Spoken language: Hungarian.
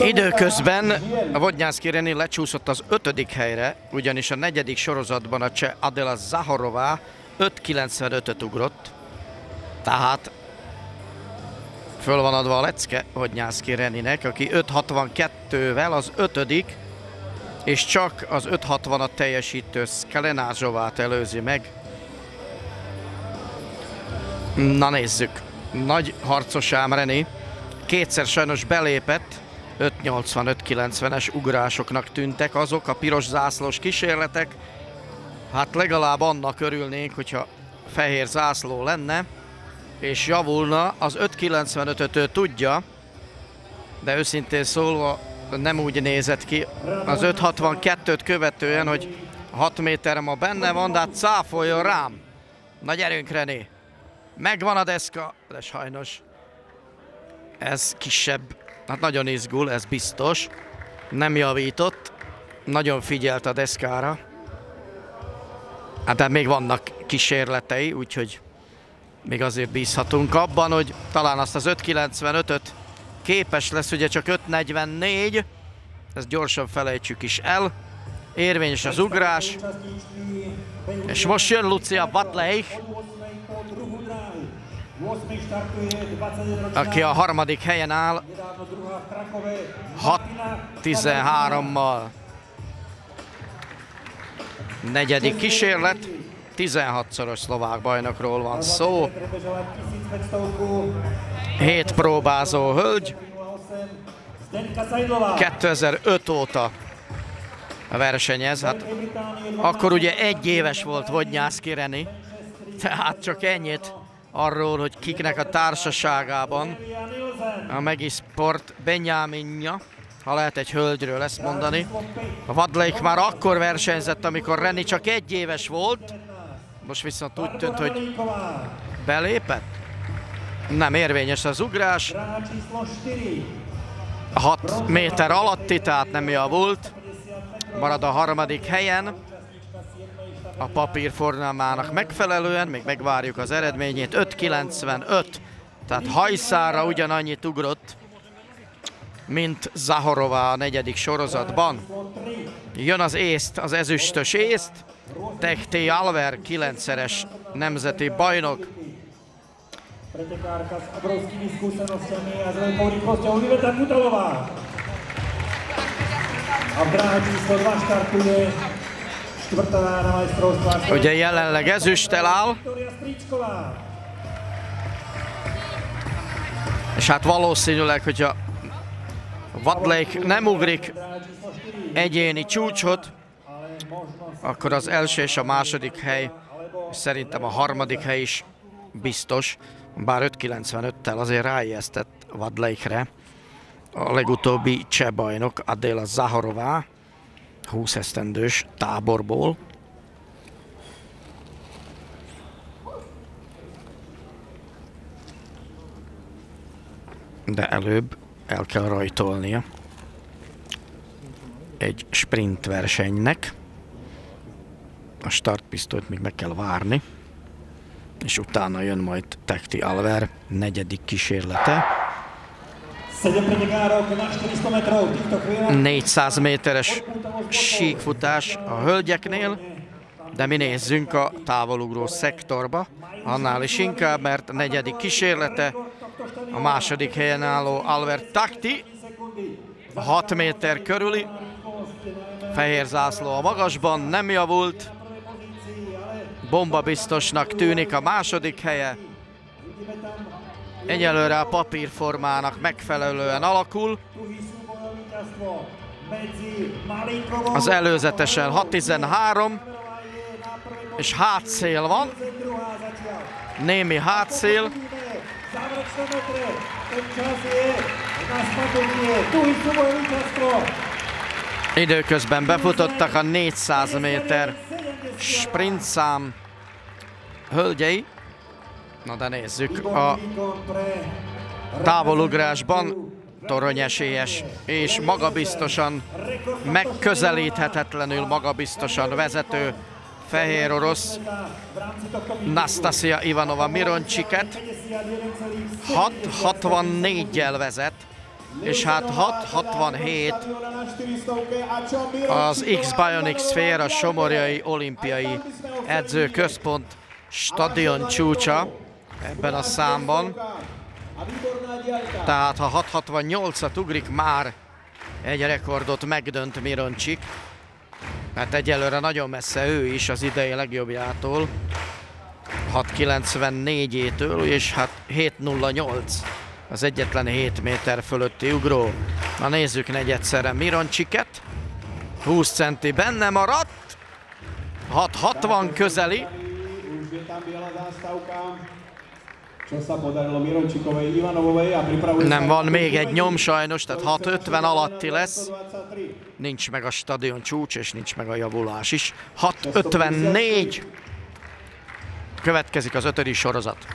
Időközben a Vodnyánszki Reni lecsúszott az ötödik helyre, ugyanis a negyedik sorozatban a cseh Adela Zaharová 5.95-öt ugrott, tehát föl van adva a lecke Vodnyánszki Reninek, aki 5.62-vel az ötödik, és csak az 5.60-at teljesítő Skelenázsovát előzi meg. Na nézzük, nagy harcos ám Reni kétszer sajnos belépett, 5.85-90-es ugrásoknak tűntek azok a piros zászlós kísérletek. Hát legalább annak örülnénk, hogyha fehér zászló lenne, és javulna, az 5.95-öt tudja, de őszintén szólva nem úgy nézett ki az 5.62-t követően, hogy 6 méter ma benne van, de hát cáfoljon rám. Nagy erőnk René. Megvan a deszka, de sajnos ez kisebb, hát nagyon izgul, ez biztos. Nem javított, nagyon figyelt a deszkára. Hát de még vannak kísérletei, úgyhogy még azért bízhatunk abban, hogy talán azt az 5.95-öt képes lesz, ugye csak 5.44, ezt gyorsan felejtsük is el. Érvényes az ugrás. És most jön Lucia Vatleich, aki a harmadik helyen áll 6-13-mal. Negyedik kísérlet, 16-szoros szlovák bajnokról van szó. 7 próbázó hölgy. 2005 óta versenyez, hát akkor ugye egy éves volt Vodnyász Kireni, tehát csak ennyit arról, hogy kiknek a társaságában a Megi Sport Benyáminja, ha lehet egy hölgyről ezt mondani. A Vadleik már akkor versenyzett, amikor Reni csak egy éves volt, most viszont úgy tűnt, hogy belépett. Nem érvényes az ugrás. 6 méter alatti, tehát nem javult. Marad a harmadik helyen a papírformának megfelelően, még megvárjuk az eredményét, 5.95, tehát hajszára ugyanannyit ugrott, mint Zahorová a negyedik sorozatban. Jön az észt, az ezüstös észt, Tehté Alver, kilencszeres nemzeti bajnok. A zelenou rýchlosťou Iveta Kutalová. A dráha číslo 2 štartuje Ugye jelenleg ezüsttel áll. És hát valószínűleg, hogyha Vadlake nem ugrik egyéni csúcsot, akkor az első és a második hely, szerintem a harmadik hely is biztos, bár 5.95-tel azért ráijesztett Vadlake-re a legutóbbi cseh bajnok Adéla Zaharová, 20 esztendős táborból. De előbb el kell rajtolnia egy sprint versenynek. A startpisztolyt még meg kell várni. És utána jön majd Tekti Alver negyedik kísérlete. 400 méteres síkfutás a hölgyeknél, de mi nézzünk a távolugró szektorba, annál is inkább, mert a negyedik kísérlete a második helyen álló Albert Takti, 6 méter körüli, fehér zászló a magasban, nem javult, bomba biztosnak tűnik a második helye, Egyelőre a papírformának megfelelően alakul. Az előzetesen 6-13, és hátszél van. Némi hátszél. Időközben befutottak a 400 méter sprintszám hölgyei. Na de nézzük, a távolugrásban toronyesélyes és magabiztosan, megközelíthetetlenül magabiztosan vezető fehér orosz Nastasia Ivanova Mironcsiket. 6-64-jel vezet és hát 6.67 az X-Bionics Sphere, a Somorjai Olimpiai Edzőközpont stadion csúcsa ebben a számban. Tehát ha 6.68-at ugrik, már egy rekordot megdönt Mironcsik. Hát egyelőre nagyon messze ő is az idei legjobbjától. 6.94-től, és hát 7.08 az egyetlen 7 méter fölötti ugró. Na nézzük negyedszerre Mironcsiket. 20 centi benne maradt. 6.60 közeli. Nem van még egy nyom sajnos, tehát 6.50 alatti lesz. 123. Nincs meg a stadion csúcs, és nincs meg a javulás is. 6.54. Következik az ötödik sorozat.